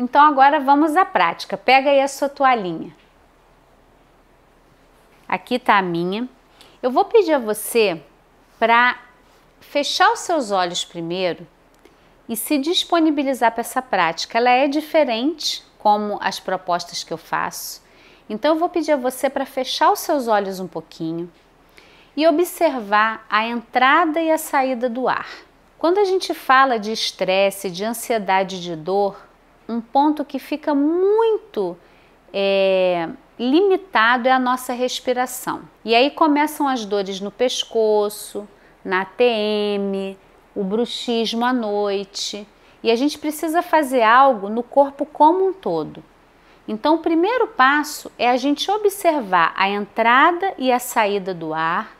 Então agora vamos à prática. Pega aí a sua toalhinha. Aqui está a minha. Eu vou pedir a você para fechar os seus olhos primeiro e se disponibilizar para essa prática. Ela é diferente como as propostas que eu faço. Então eu vou pedir a você para fechar os seus olhos um pouquinho e observar a entrada e a saída do ar. Quando a gente fala de estresse, de ansiedade, de dor, um ponto que fica muito é, limitado é a nossa respiração. E aí começam as dores no pescoço, na TM, o bruxismo à noite. E a gente precisa fazer algo no corpo como um todo. Então, o primeiro passo é a gente observar a entrada e a saída do ar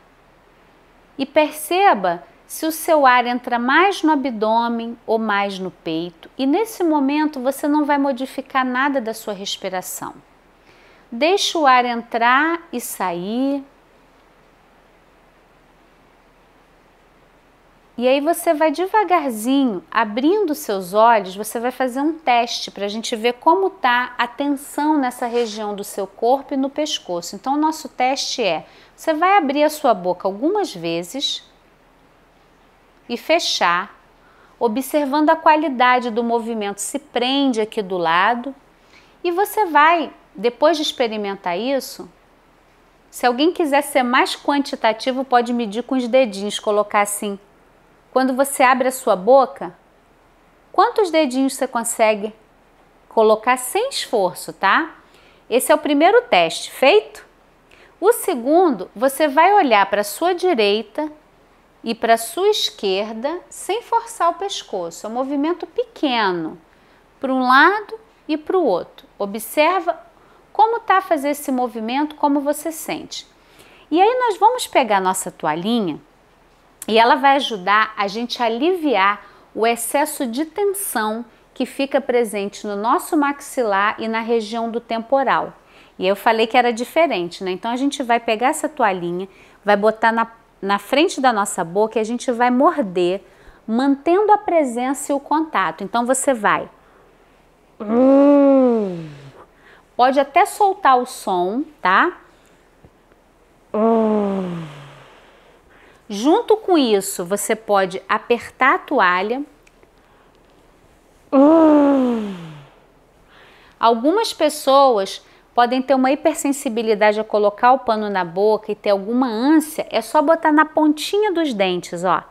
e perceba se o seu ar entra mais no abdômen ou mais no peito. E nesse momento você não vai modificar nada da sua respiração. Deixa o ar entrar e sair. E aí você vai devagarzinho, abrindo seus olhos, você vai fazer um teste para a gente ver como está a tensão nessa região do seu corpo e no pescoço. Então o nosso teste é, você vai abrir a sua boca algumas vezes e fechar, observando a qualidade do movimento, se prende aqui do lado. E você vai, depois de experimentar isso, se alguém quiser ser mais quantitativo, pode medir com os dedinhos, colocar assim. Quando você abre a sua boca, quantos dedinhos você consegue colocar sem esforço, tá? Esse é o primeiro teste, feito? O segundo, você vai olhar para a sua direita e para a sua esquerda sem forçar o pescoço. É um movimento pequeno para um lado e para o outro. Observa como está fazer esse movimento, como você sente. E aí nós vamos pegar nossa toalhinha e ela vai ajudar a gente a aliviar o excesso de tensão que fica presente no nosso maxilar e na região do temporal. E eu falei que era diferente, né? Então a gente vai pegar essa toalhinha, vai botar na na frente da nossa boca e a gente vai morder, mantendo a presença e o contato. Então você vai. Pode até soltar o som, tá? Junto com isso, você pode apertar a toalha. Algumas pessoas podem ter uma hipersensibilidade a colocar o pano na boca e ter alguma ânsia, é só botar na pontinha dos dentes, ó.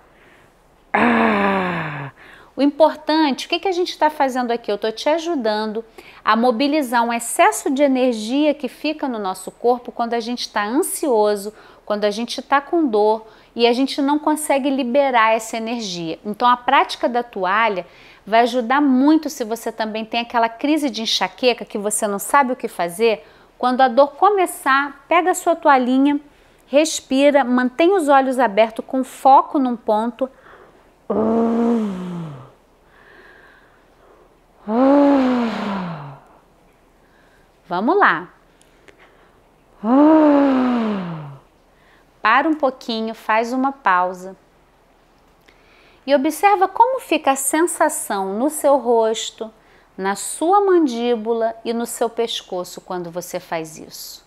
Ah! O importante, o que, que a gente está fazendo aqui? Eu estou te ajudando a mobilizar um excesso de energia que fica no nosso corpo quando a gente está ansioso, quando a gente está com dor e a gente não consegue liberar essa energia. Então, a prática da toalha vai ajudar muito se você também tem aquela crise de enxaqueca que você não sabe o que fazer. Quando a dor começar, pega a sua toalhinha, respira, mantém os olhos abertos com foco num ponto. Vamos lá. Para um pouquinho, faz uma pausa e observa como fica a sensação no seu rosto, na sua mandíbula e no seu pescoço quando você faz isso.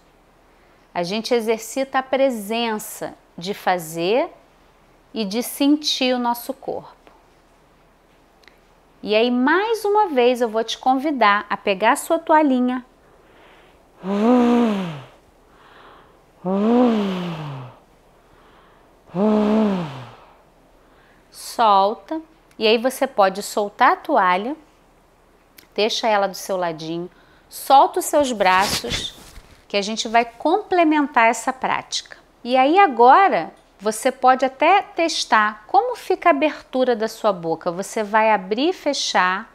A gente exercita a presença de fazer e de sentir o nosso corpo. E aí, mais uma vez, eu vou te convidar a pegar a sua toalhinha. solta e aí você pode soltar a toalha, deixa ela do seu ladinho, solta os seus braços, que a gente vai complementar essa prática. E aí agora você pode até testar como fica a abertura da sua boca. Você vai abrir e fechar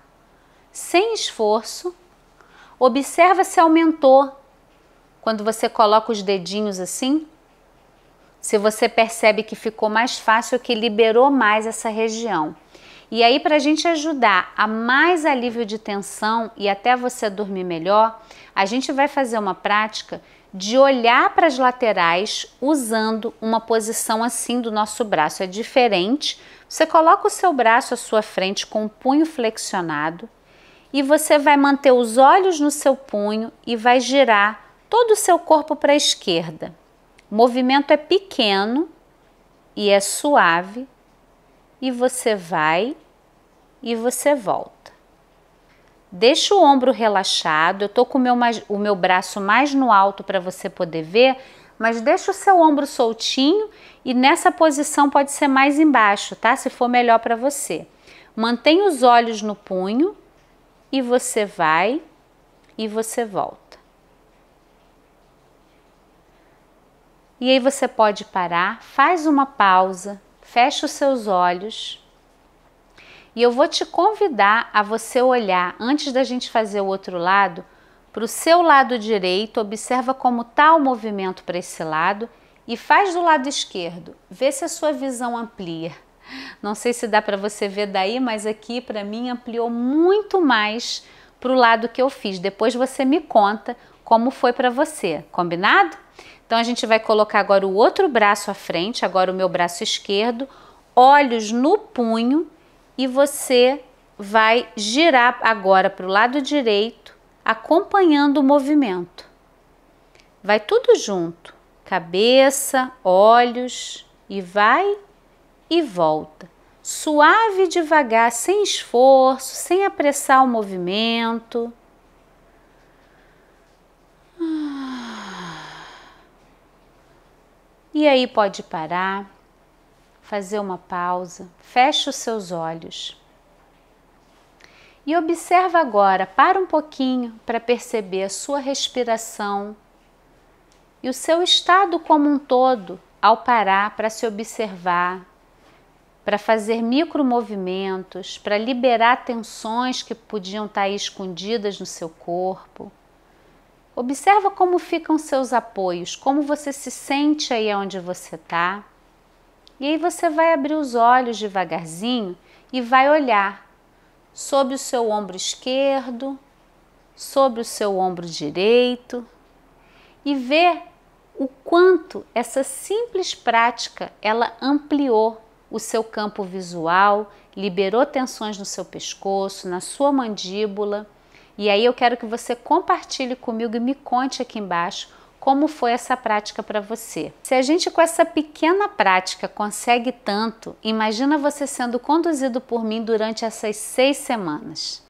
sem esforço. Observa se aumentou quando você coloca os dedinhos assim se você percebe que ficou mais fácil, que liberou mais essa região. E aí, para a gente ajudar a mais alívio de tensão e até você dormir melhor, a gente vai fazer uma prática de olhar para as laterais usando uma posição assim do nosso braço. É diferente. Você coloca o seu braço à sua frente com o punho flexionado e você vai manter os olhos no seu punho e vai girar todo o seu corpo para a esquerda. O movimento é pequeno e é suave e você vai e você volta. Deixa o ombro relaxado. Eu tô com o meu, o meu braço mais no alto para você poder ver, mas deixa o seu ombro soltinho e nessa posição pode ser mais embaixo, tá? Se for melhor para você. Mantenha os olhos no punho e você vai e você volta. E aí você pode parar, faz uma pausa, fecha os seus olhos. E eu vou te convidar a você olhar antes da gente fazer o outro lado, para o seu lado direito, observa como está o movimento para esse lado e faz do lado esquerdo. Vê se a sua visão amplia. Não sei se dá para você ver daí, mas aqui para mim ampliou muito mais para o lado que eu fiz. Depois você me conta como foi para você, combinado? Então a gente vai colocar agora o outro braço à frente, agora o meu braço esquerdo, olhos no punho e você vai girar agora para o lado direito, acompanhando o movimento. Vai tudo junto, cabeça, olhos e vai e volta. Suave e devagar, sem esforço, sem apressar o movimento. E aí pode parar, fazer uma pausa, fecha os seus olhos. E observa agora, para um pouquinho para perceber a sua respiração e o seu estado como um todo ao parar para se observar, para fazer micromovimentos, para liberar tensões que podiam estar escondidas no seu corpo. Observa como ficam seus apoios, como você se sente aí onde você está. E aí você vai abrir os olhos devagarzinho e vai olhar sobre o seu ombro esquerdo, sobre o seu ombro direito e ver o quanto essa simples prática ela ampliou o seu campo visual, liberou tensões no seu pescoço, na sua mandíbula. E aí eu quero que você compartilhe comigo e me conte aqui embaixo como foi essa prática para você. Se a gente com essa pequena prática consegue tanto, imagina você sendo conduzido por mim durante essas seis semanas.